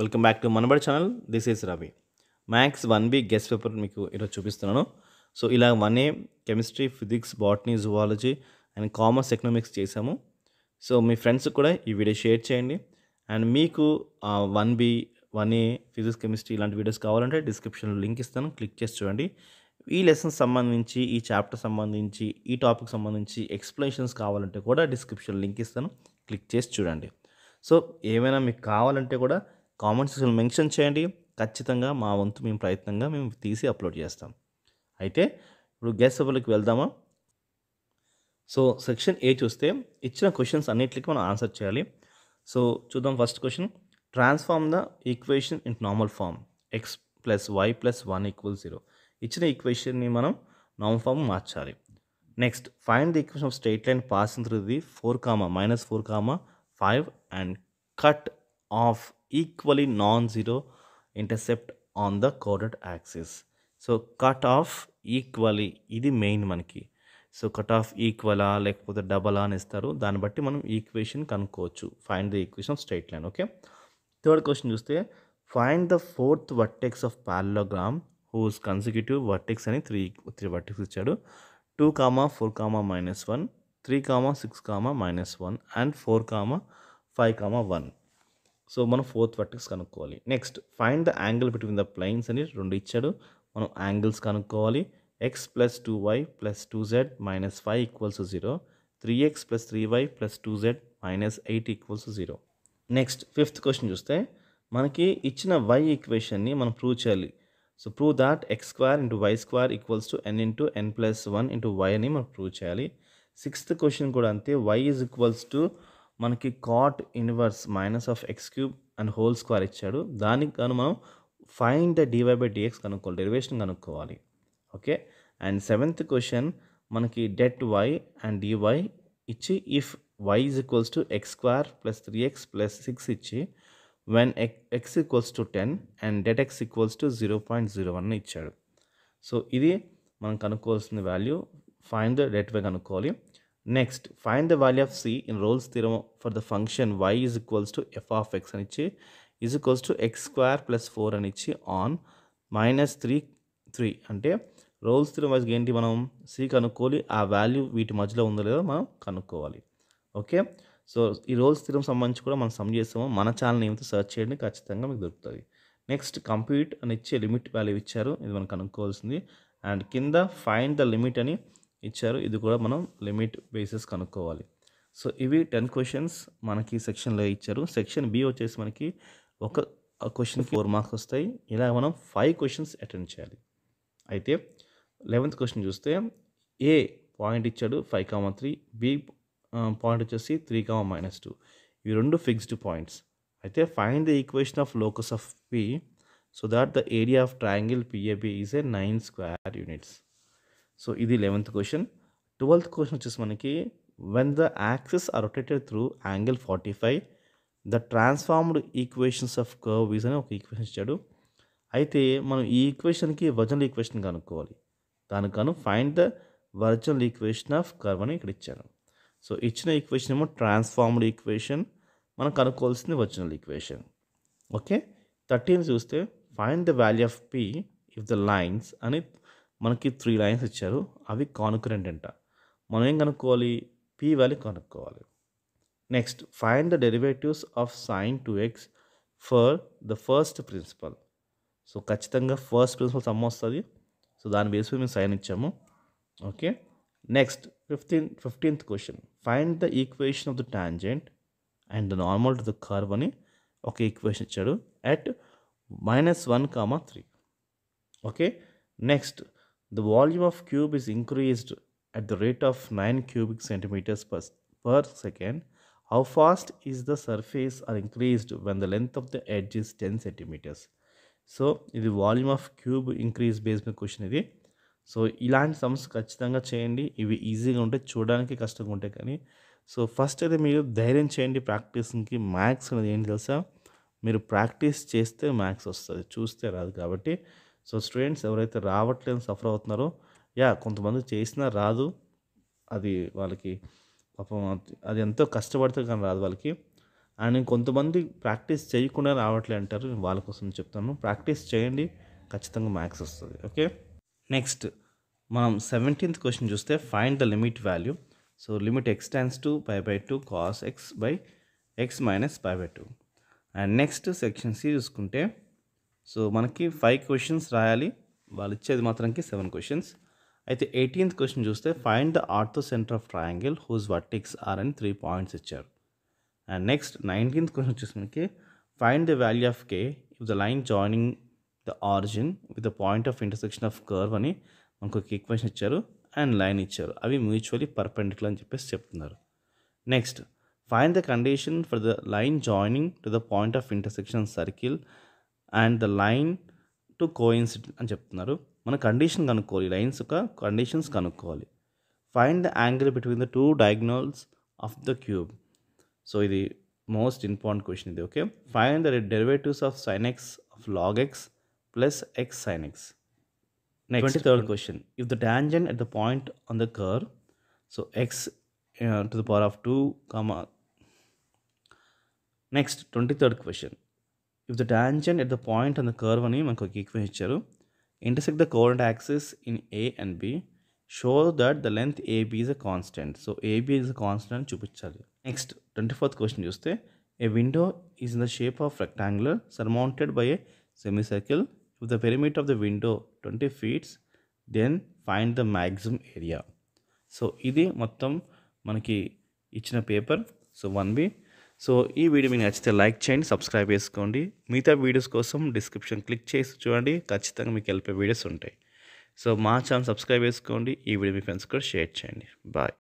Welcome back to Manabadi channel. This is Ravi maths one B guess paper మీకు ఈరోజు చూపిస్తున్నాను. So ఇలా one A chemistry physics botany zoology and commerce economics చేసాము so మీ friends కూడా ఈ video share చేయండి. అండ్ మీకు one B one A physics chemistry ఇలాంటి వీడియోస్ కావాలంటే డిస్క్రిప్షన్లో లింక్ ఇస్తాను. క్లిక్ చేసి చూడండి. ఈ లెసన్ సంబంధించి ఈ చాప్టర్ సంబంధించి ఈ టాపిక్ సంబంధించి ఎక్స్ప్లెనేషన్స్ కావాలంటే కూడా డిస్క్రిప్షన్ లింక్ ఇస్తాను. క్లిక్ చేసి చూడండి. సో ఏమైనా మీకు కావాలంటే కూడా కామెంట్ సెక్షన్ మెన్షన్ చేయండి. ఖచ్చితంగా మా వంతు మేము ప్రయత్నంగా మేము తీసి అప్లోడ్ చేస్తాం. అయితే ఇప్పుడు గ్యాస్ సభలకు వెళ్దామా? సో సెక్షన్ ఏ చూస్తే ఇచ్చిన క్వశ్చన్స్ అన్నిటికీ మనం ఆన్సర్ చేయాలి. సో చూద్దాం first question transform the equation in normal form x plus y plus one equal zero ఇచ్చిన ఈక్వేషన్ని మనం నార్మల్ ఫామ్ మార్చాలి. Next find the equation of straight line passing through the four comma minus four comma five and cut off equally non zero intercept on the coded axis so cut off equally ఇది main మనకి. So cut off ఈక్వలా లేకపోతే డబలా అని ఇస్తారు. దాన్ని బట్టి మనం ఈక్వేషన్ కనుక్కోవచ్చు. Find the equation of straight line okay third question చూస్తే find the fourth vertex of parallelogram whose consecutive vertex అని త్రీ త్రీ వర్టెక్స్ ఇచ్చాడు. Two comma four comma minus one three comma six comma minus one and four comma five comma one so మనం fourth vertex కనుక్కోవాలి. Next find the angle between the planes అని రెండు ఇచ్చాడు. మనం angles కనుక్కోవాలి. X plus two y plus two z minus five equals zero three x plus three y plus two z minus eight equals zero next fifth question చూస్తే మనకి ఇచ్చిన why ఈక్వేషన్ని మనం ప్రూవ్ చేయాలి. So prove that x square into y square equals to n into n plus one into y అని మనం prove చేయాలి. Sixth question కూడా అంతే వై ఈజ్ ఈక్వల్స్ టు మనకి cot inverse minus of x cube and whole square ఇచ్చాడు. దానికి గాను మనం find the dy by dx కనుక్కోవాలి డెరివేషన్ కనుక్కోవాలి. ఓకే అండ్ సెవెంత్ క్వశ్చన్ మనకి డెట్ వై అండ్ డివై ఇచ్చి if y is equals to x square plus three x plus six ఇచ్చి వెన్ ఎక్ x equals to ten and debt x equals to zero point zero one ఇచ్చాడు. So ఇది మనం కనుక్కోవాల్సిన value find the డెట్ y కనుక్కోవాలి. Next find the value of c in Rolle's theorem for the function y is equals to f of x అని ఇచ్చి is equals to x square plus four అని ఇచ్చి on minus three three అంటే Rolle's theorem wise ఏంటి మనం C కనుక్కోవాలి ఆ value వీటి మధ్యలో ఉందో లేదో మనం కనుక్కోవాలి. ఓకే సో ఈ రోల్స్ థిరం సంబంధించి కూడా మనం సమ్ చేస్తాము. మన ఛానల్ ఏమిటో సెర్చ్ చేయండి ఖచ్చితంగా మీకు దొరుకుతుంది. నెక్స్ట్ కంప్యూట్ అని ఇచ్చే లిమిట్ వాల్యూ ఇచ్చారు. ఇది మనం కనుక్కోవాల్సింది. అండ్ కింద ఫైండ్ ద లిమిట్ అని ఇచ్చారు. ఇది కూడా మనం లిమిట్ బేసిస్ కనుక్కోవాలి. సో ఇవి టెన్ క్వశ్చన్స్ మనకి సెక్షన్లో ఇచ్చారు. సెక్షన్ బి వచ్చేసి మనకి ఒక క్వశ్చన్కి ఫోర్ మార్క్స్ వస్తాయి. ఇలా మనం ఫైవ్ క్వశ్చన్స్ అటెండ్ చేయాలి. అయితే లెవెంత్ క్వశ్చన్ చూస్తే ఏ పాయింట్ ఇచ్చాడు? Five comma three. B point వచ్చేసి త్రీ కామా మైనస్ టూ. ఇవి రెండు ఫిక్స్డ్ పాయింట్స్. అయితే find the equation of locus of P so that the area of triangle PAB is a nine square units. So ఇది eleventh question twelfth question వచ్చేసి మనకి when the axis are rotated through angle forty five the transformed equations of curve is అని ఒక equation ఇచ్చాడు. అయితే మనం ఈ ఈక్వేషన్కి original equation కనుక్కోవాలి. దానికి గాను find the original equation of curve అని ఇక్కడ ఇచ్చాను సో ఇచ్చిన ఈక్వేషన్ ఏమో ట్రాన్స్ఫార్మ్డ్ ఈక్వేషన్ మనం కనుక్కోవాల్సింది ఒరిజినల్ ఈక్వేషన్ ఓకే? థర్టీన్ చూస్తే find the value of p if the lines అని మనకి త్రీ లైన్స్ ఇచ్చారు. అవి కానుకరెంట్ అంట. మనం ఏం కనుక్కోవాలి? పి వాల్యూ కనుక్కోవాలి. Next find the derivatives of sine two x for the first principle so ఖచ్చితంగా ఫస్ట్ ప్రిన్సిపల్ సమ్ వస్తుంది. సో దాని బేస్ మేము సైన్ ఇచ్చాము. Okay next fifteen fifteenth question find the equation of the tangent and the normal to the curve అని ఒక equation ఇచ్చాడు. At minus one comma three okay next the volume of cube is increased at the rate of 9 cubic centimeters per, per second how fast is the surface are increased when the length of the edge is 10 centimeters so ఇది volume of cube increase base మీద question ఇది so ఇలాంటి sums ఖచ్చితంగా చేయండి ఇవి ఈజీగా ఉంటాయి చూడడానికి కష్టంగా ఉంటాయి కానీ సో ఫస్ట్ అయితే మీరు ధైర్యం చేయండి ప్రాక్టీసింగ్కి మ్యాథ్స్ అనేది ఏంటి తెలుసా మీరు ప్రాక్టీస్ చేస్తే మ్యాథ్స్ వస్తుంది చూస్తే రాదు కాబట్టి సో స్టూడెంట్స్ ఎవరైతే రావట్లేదు సఫర్ అవుతున్నారో యా కొంతమంది చేసినా రాదు. అది వాళ్ళకి పాపం అది ఎంతో కష్టపడితే కానీ రాదు వాళ్ళకి. అండ్ కొంతమంది ప్రాక్టీస్ చేయకుండా రావట్లే అంటారు వాళ్ళ కోసం చెప్తాను. ప్రాక్టీస్ చేయండి ఖచ్చితంగా మ్యాథ్స్ వస్తుంది ఓకే? నెక్స్ట్ మనం సెవెంటీన్త్ క్వశ్చన్ చూస్తే find the limit value. So limit x tends to pi by two cos x by x minus pi by two. And next section C చూసుకుంటే సో మనకి five questions రాయాలి. వాళ్ళు ఇచ్చేది మాత్రంకి seven questions అయితే eighteenth question చూస్తే find the orthocentre of triangle whose vertices are అని three points ఇచ్చారు. అండ్ నెక్స్ట్ నైన్టీన్త్ క్వశ్చన్ వచ్చేసి మనకి find the value of k if the line joining the origin with the point of intersection of curve అని మనకు ఒక equation ఇచ్చారు and line ఇచ్చారు. అవి మ్యూచువలీ పర్పెండిక్యులర్ అని చెప్పేసి చెప్తున్నారు. Next find the condition for the line joining to the point of intersection circle and the line to coincide అని చెప్తున్నారు. మన కండిషన్ కనుక్కోవాలి. లైన్స్ యొక్క కండిషన్స్ కనుక్కోవాలి. Find the angle between the two diagonals of the cube so ఇది most important question ఇది okay find the derivatives of sine x of log x plus x sine x next third question if the tangent at the point on the curve so x to the power of two comma next twenty third question if the tangent at the point and the curve అని మనకు ఒక equation ఇచ్చారు intersect the corner axis in A and B show that the length AB is a constant so AB is a constant అని చూపించాలి. Next twenty fourth question చూస్తే a window is in the shape of rectangular surmounted by a semi circle if the perimeter of the window twenty feets then find the maximum area so ఇది మొత్తం మనకి ఇచ్చిన paper so one B so ఈ video మీకు నచ్చితే like చేయండి subscribe చేసుకోండి. మిగతా వీడియోస్ కోసం డిస్క్రిప్షన్ క్లిక్ చేసి చూడండి ఖచ్చితంగా మీకు వెళ్ళిపోయే వీడియోస్ ఉంటాయి. సో మా ఛానల్ సబ్స్క్రైబ్ చేసుకోండి ఈ వీడియో మీ ఫ్రెండ్స్ కూడా షేర్ చేయండి. బాయ్.